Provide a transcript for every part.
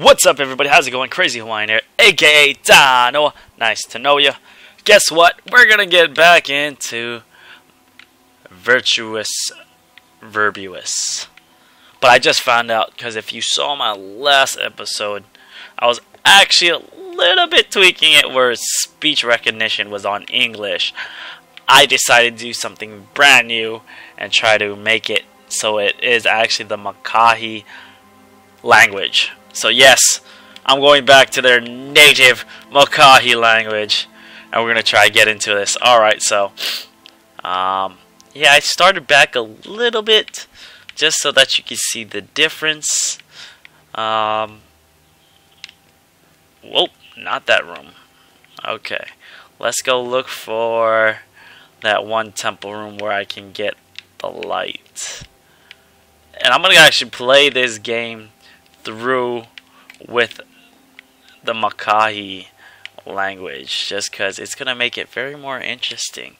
What's up, everybody? How's it going? Crazy Hawaiian here, aka Dano. Nice to know you. Guess what? We're gonna get back into Virtuous Verbuous. But I just found out because if you saw my last episode, I was actually a little bit tweaking it where speech recognition was on English. I decided to do something brand new and try to make it so it is actually the Maka'hi language. So yes, I'm going back to their native Maka'hi language, and we're gonna try to get into this. All right, so um, yeah, I started back a little bit just so that you can see the difference. Um, whoa, not that room. Okay, let's go look for that one temple room where I can get the light. And I'm gonna actually play this game through with the Maka'hi language just because it's going to make it very more interesting.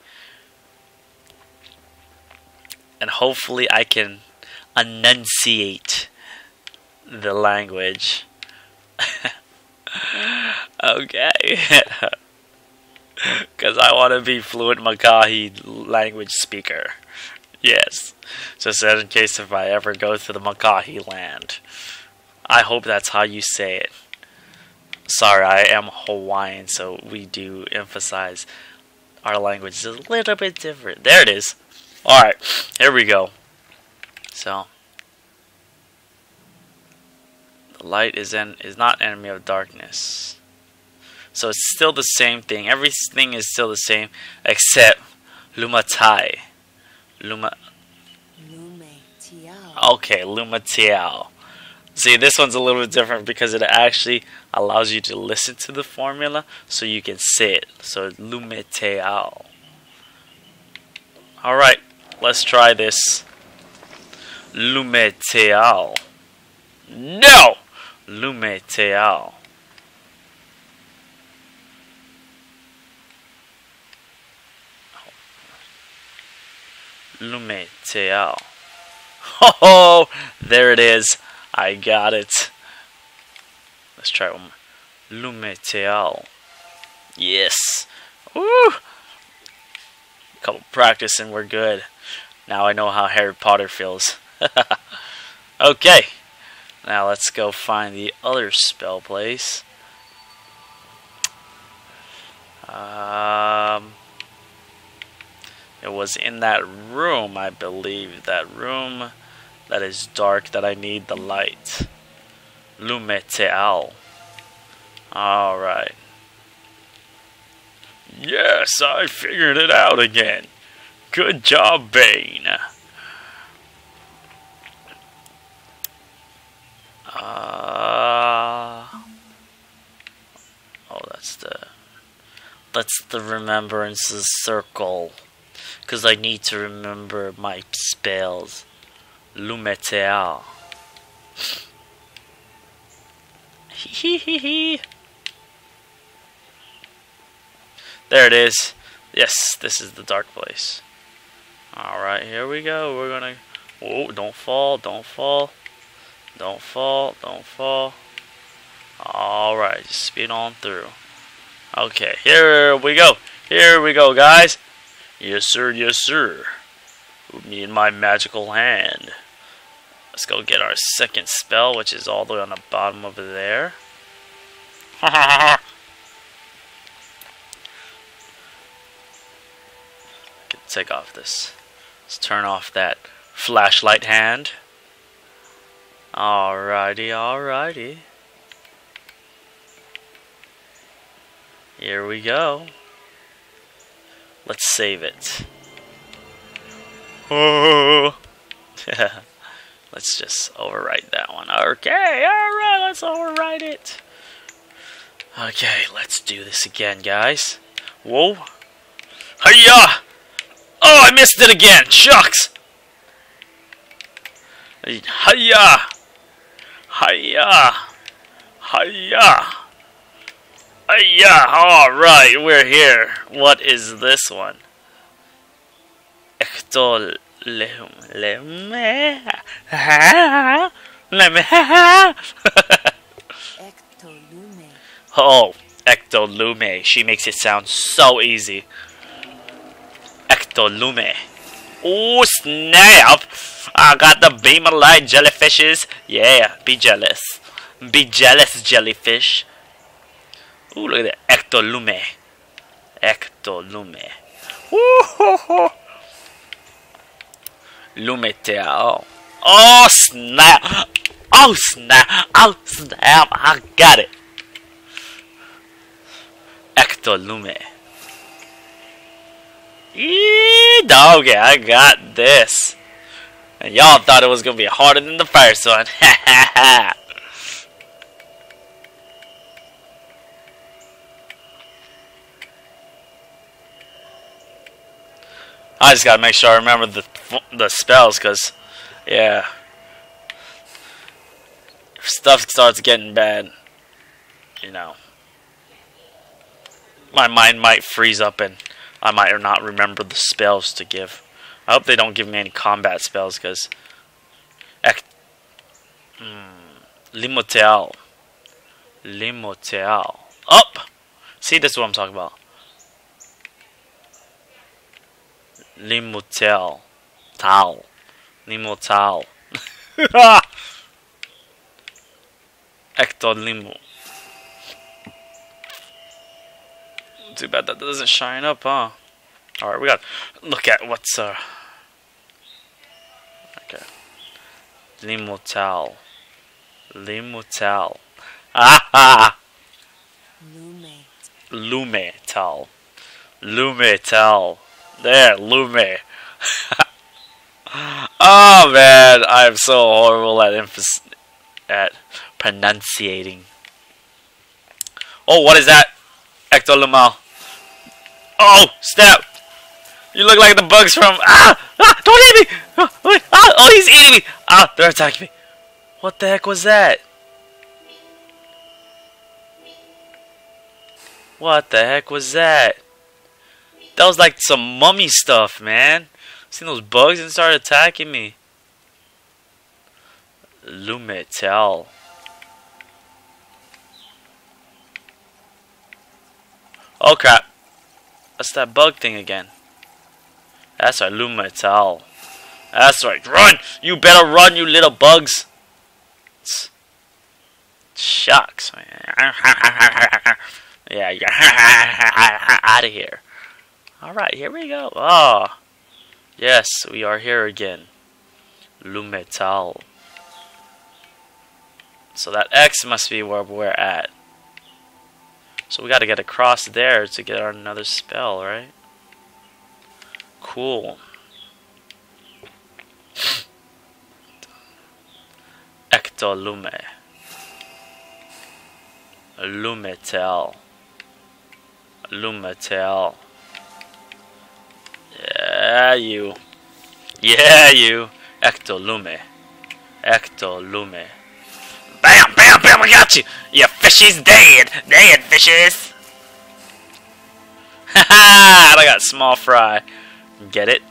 And hopefully, I can enunciate the language. okay. Because I want to be fluent Maka'hi language speaker. Yes. Just in case if I ever go to the Maka'hi land. I hope that's how you say it. Sorry, I am Hawaiian, so we do emphasize our language is a little bit different. There it is. Alright, here we go. So the light is in is not enemy of darkness. So it's still the same thing. Everything is still the same except Lumatai. Luma Okay, Lumatiao. See, this one's a little bit different because it actually allows you to listen to the formula so you can say it. So, lumeteal. Alright, let's try this. Lumeteal. No! Lumeteal. Lumeteal. Oh, there it is. I got it. Let's try one more. Lumeteal. Yes. Woo! Couple practice and we're good. Now I know how Harry Potter feels. okay. Now let's go find the other spell place. Um, it was in that room, I believe. That room that is dark that I need the light. Lumeteal. Alright. Yes, I figured it out again. Good job, Bane. Uh, oh, that's the that's the remembrances circle. Because I need to remember my spells. Lumeteal. there it is. Yes, this is the dark place. Alright, here we go. We're gonna... Oh, don't fall, don't fall. Don't fall, don't fall. Alright, just speed on through. Okay, here we go. Here we go, guys. Yes, sir, yes, sir. Me and my magical hand. Let's go get our second spell, which is all the way on the bottom over there. take off this. Let's turn off that flashlight hand. Alrighty, alrighty. Here we go. Let's save it. Oh. Let's just overwrite that one. Okay, alright, let's overwrite it. Okay, let's do this again, guys. Whoa. Hiya! Oh, I missed it again! Shucks! Hiya! Hiya! Hiya! Hiya! Alright, we're here. What is this one? Ektol Lem Lem Lem Ectolume. Oh, Ectolume. She makes it sound so easy. Ectolume. Oh, snap! I got the beam of light jellyfishes. Yeah, be jealous. Be jealous, jellyfish. Ooh, look at that. Ectolume. Ectolume. Woo-hoo-hoo. Lumeteal. Oh. oh, snap! Oh, snap! Oh, snap! I got it. Ectolume. Eee, doggy, I got this. And y'all thought it was gonna be harder than the first one. I just gotta make sure I remember the the spells, cause yeah, if stuff starts getting bad, you know, my mind might freeze up and I might or not remember the spells to give. I hope they don't give me any combat spells, cause hmm, Limotel, Limotel, up. See, this is what I'm talking about. Limotel. Tal. Limotal. Ecton Limo. Too bad that doesn't shine up, huh? Alright, we got look at what's uh Okay. Limotal. Limotal. Ah ah Lume. Lumetal. Lumetal. There, Lume. oh man, I'm so horrible at emphasis at pronunciating. Oh, what is that? Ectolumal. Oh, snap! You look like the bugs from ah, ah don't eat me! Ah, ah, oh, he's eating me! Ah, they're attacking me. What the heck was that? What the heck was that? That was like some mummy stuff, man. Seen those bugs and started attacking me. Lumetel. Oh crap. That's that bug thing again. That's right, Lumetel. That's right. Run! You better run, you little bugs. Shucks, man. yeah, you're out of here. Alright, here we go. Ah. Yes, we are here again. Lumetal. So that X must be where we're at. So we gotta get across there to get another spell, right? Cool. Ectolume. Lumetel. Lumetel. Yeah, you. Yeah, you. Ectolume. Ectolume. Bam, bam, bam, I got you! Your fishy's dead! Dead, fishes! Haha! I got small fry. Get it?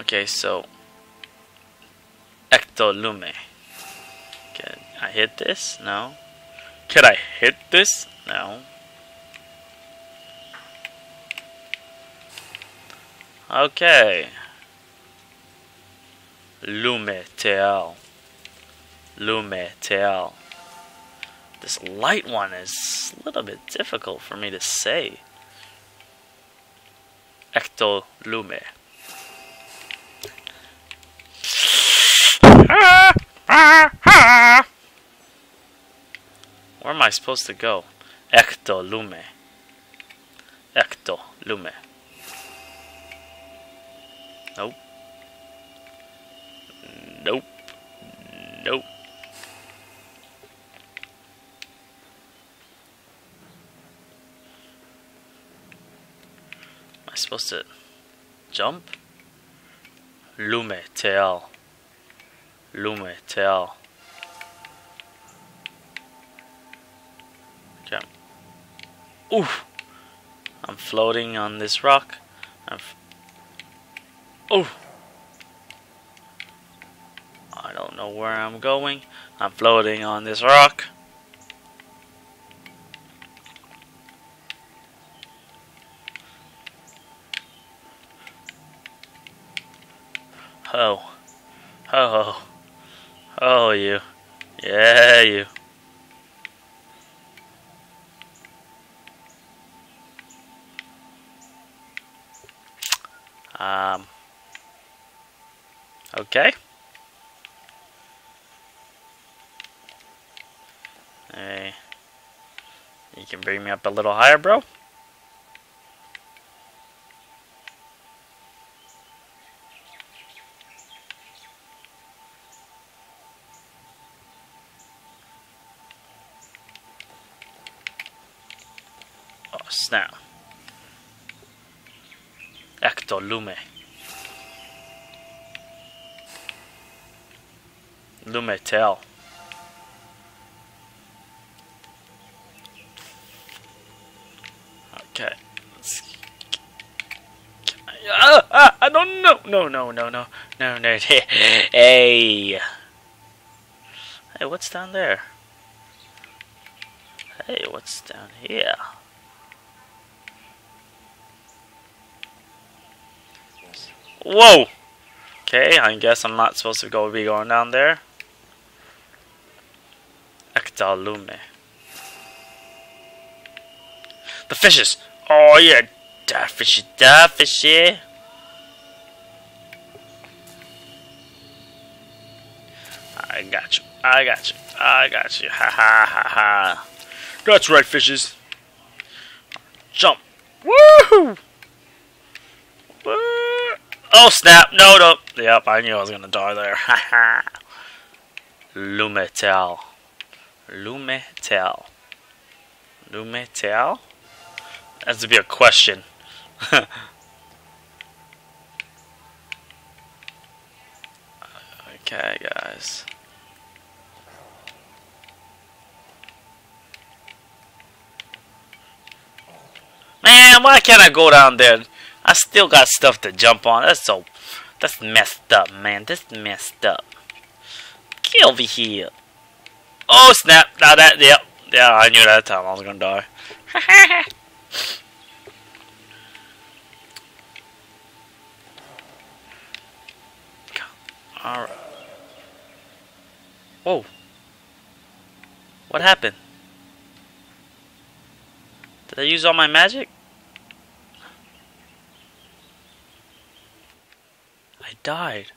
Okay, so. Ectolume. Can I hit this? No. Can I hit this? No. Okay. Lume Teal. Lumetel. Lumetel. This light one is a little bit difficult for me to say. Ecto Ectolume. Where am I supposed to go? Ectolume. Ectolume. Nope. Nope. Nope. Am I supposed to jump? Lume tail. Lume tail. Jump. Oof! I'm floating on this rock. I'm Oh! I don't know where I'm going. I'm floating on this rock. Oh. Oh. Oh, you. Yeah, you. Um. Okay. Hey. You can bring me up a little higher, bro? Oh, snap. Ecto Lumetel. Okay. Ah, ah, I don't know. No, no, no, no. No, no. hey. Hey, what's down there? Hey, what's down here? Whoa! Okay, I guess I'm not supposed to go be going down there. The fishes! Oh yeah! Da fishy, da fishy! I got you. I got you. I got you. Ha ha ha ha. That's right, fishes. Jump. Woohoo! Woo! Oh snap! No, no. Yep, I knew I was gonna die there. Haha. Lumetel. Lumetel. Lumetel? Has to be a question. okay, guys. Man, why can't I go down there? I still got stuff to jump on. That's so... That's messed up, man. That's messed up. Get over here. Oh, snap. Now that... Yep. Yeah, I knew that time I was gonna die. Alright. Whoa. What happened? Did I use all my magic? I died.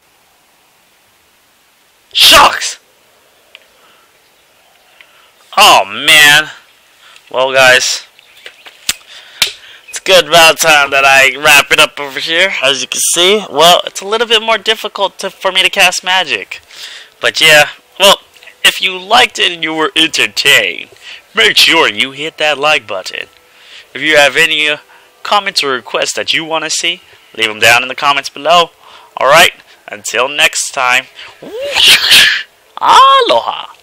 Shucks! Oh man. Well guys. It's good about time that I wrap it up over here. As you can see, well, it's a little bit more difficult to, for me to cast magic. But yeah, well, if you liked it and you were entertained, make sure you hit that like button. If you have any uh, comments or requests that you want to see, leave them down in the comments below. Alright, until next time. Ah!